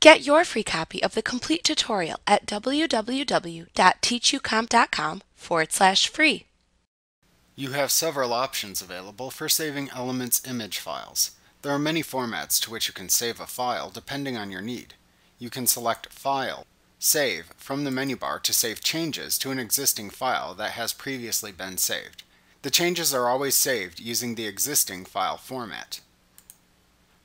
Get your free copy of the complete tutorial at www.teachucomp.com forward slash free. You have several options available for saving Elements image files. There are many formats to which you can save a file depending on your need. You can select File, Save from the menu bar to save changes to an existing file that has previously been saved. The changes are always saved using the existing file format.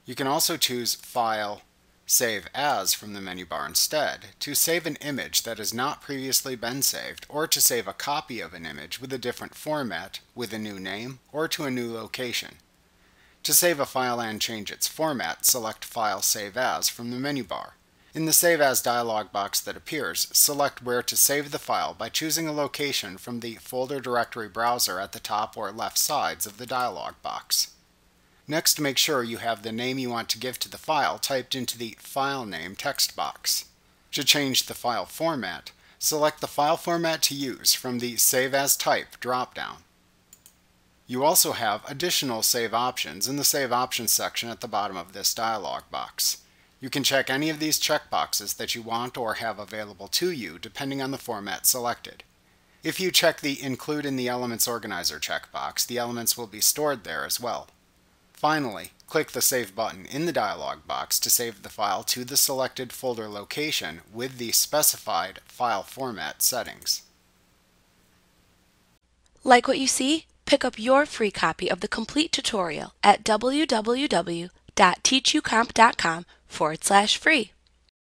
You can also choose File, Save As from the menu bar instead to save an image that has not previously been saved or to save a copy of an image with a different format with a new name or to a new location. To save a file and change its format, select File Save As from the menu bar. In the Save As dialog box that appears, select where to save the file by choosing a location from the folder directory browser at the top or left sides of the dialog box. Next, make sure you have the name you want to give to the file typed into the File Name text box. To change the file format, select the file format to use from the Save As Type dropdown. You also have additional save options in the Save Options section at the bottom of this dialog box. You can check any of these checkboxes that you want or have available to you depending on the format selected. If you check the Include in the Elements Organizer checkbox, the elements will be stored there as well. Finally, click the Save button in the dialog box to save the file to the selected folder location with the specified file format settings. Like what you see? Pick up your free copy of the complete tutorial at www.teachucomp.com forward slash free.